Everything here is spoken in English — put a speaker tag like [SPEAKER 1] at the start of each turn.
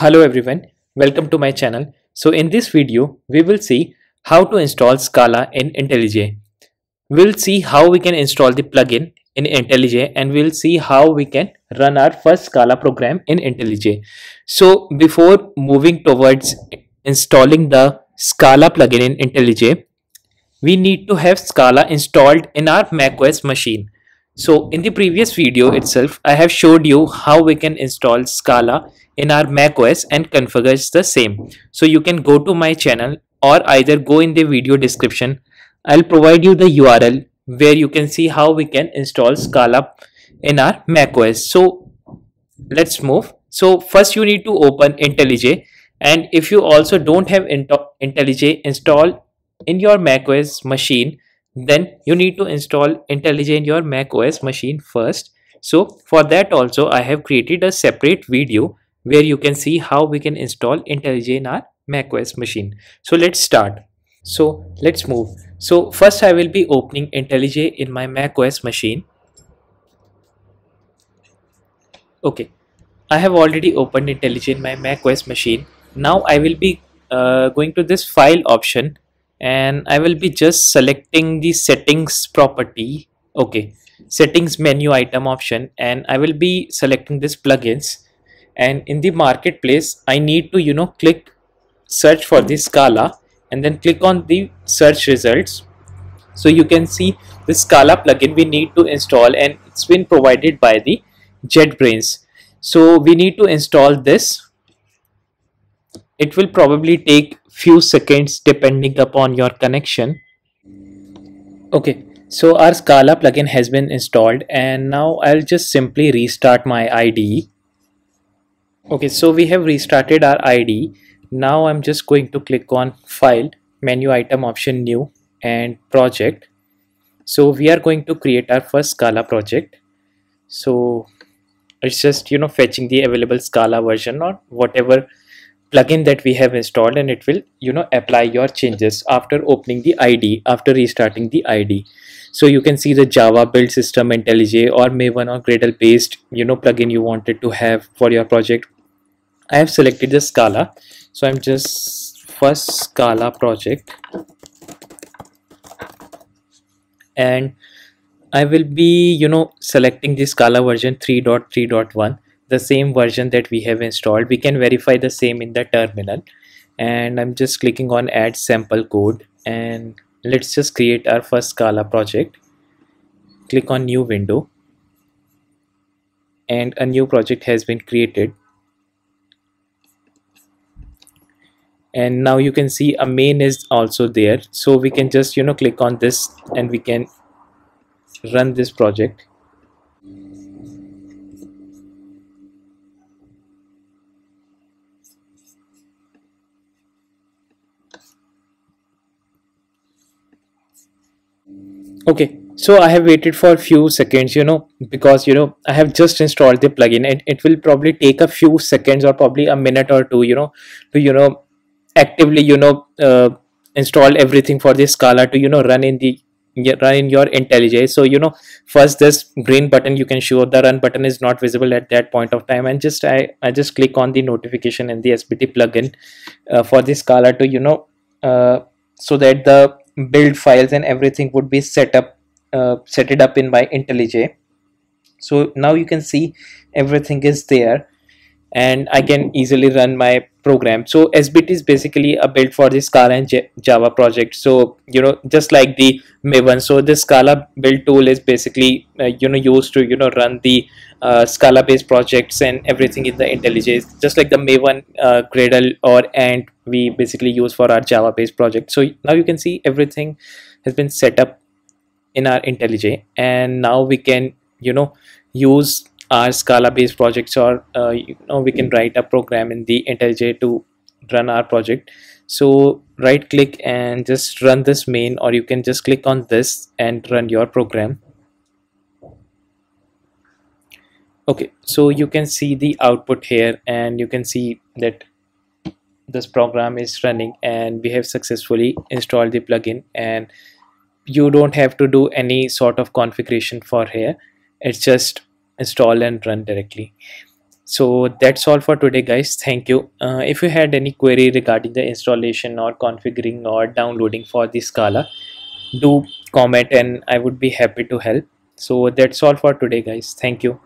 [SPEAKER 1] Hello everyone, welcome to my channel. So in this video, we will see how to install Scala in IntelliJ. We'll see how we can install the plugin in IntelliJ and we'll see how we can run our first Scala program in IntelliJ. So before moving towards installing the Scala plugin in IntelliJ, we need to have Scala installed in our macOS machine. So in the previous video itself, I have showed you how we can install Scala in our macOS and configures the same. So you can go to my channel or either go in the video description. I'll provide you the URL where you can see how we can install Scala in our macOS. So let's move. So first you need to open IntelliJ and if you also don't have IntelliJ installed in your macOS machine, then you need to install IntelliJ in your macOS machine first. So for that also I have created a separate video where you can see how we can install IntelliJ in our macOS machine. So let's start. So let's move. So first I will be opening IntelliJ in my macOS machine. Okay, I have already opened IntelliJ in my macOS machine. Now I will be uh, going to this file option and I will be just selecting the settings property. Okay, settings menu item option. And I will be selecting this plugins. And in the marketplace I need to you know click search for the Scala and then click on the search results. So you can see the Scala plugin we need to install and it's been provided by the JetBrains. So we need to install this. It will probably take few seconds depending upon your connection. Okay so our Scala plugin has been installed and now I'll just simply restart my IDE okay so we have restarted our IDE now I'm just going to click on file menu item option new and project. So we are going to create our first Scala project. So it's just you know fetching the available Scala version or whatever plugin that we have installed and it will you know apply your changes after opening the id after restarting the id so you can see the java build system IntelliJ or maven or gradle based you know plugin you wanted to have for your project. I have selected the Scala. So I'm just first Scala project. And I will be you know selecting the Scala version 3.3.1 the same version that we have installed. We can verify the same in the terminal. And I'm just clicking on add sample code. And let's just create our first Scala project. Click on new window. And a new project has been created. And now you can see a main is also there. So we can just you know click on this and we can run this project okay so i have waited for a few seconds you know because you know i have just installed the plugin and it will probably take a few seconds or probably a minute or two you know to you know actively you know uh, install everything for this scala to you know run in the run in your IntelliJ. So you know first this green button you can show the run button is not visible at that point of time. And just I, I just click on the notification in the SBT plugin uh, for the Scala to you know uh, so that the build files and everything would be set up uh, set it up in my IntelliJ so now you can see everything is there and I can easily run my program. So SBT is basically a build for the Scala and J Java project. So you know just like the Maven. So the Scala build tool is basically uh, you know used to you know run the uh, Scala based projects and everything in the IntelliJ. Just like the Maven, uh, Gradle or Ant we basically use for our Java based project. So now you can see everything has been set up in our IntelliJ and now we can you know use our Scala based projects or uh, you know we can write a program in the IntelliJ to run our project so right click and just run this main or you can just click on this and run your program okay so you can see the output here and you can see that this program is running and we have successfully installed the plugin and you don't have to do any sort of configuration for here. It's just install and run directly. So that's all for today guys. Thank you. Uh, if you had any query regarding the installation or configuring or downloading for the scala do comment and i would be happy to help. So that's all for today guys. Thank you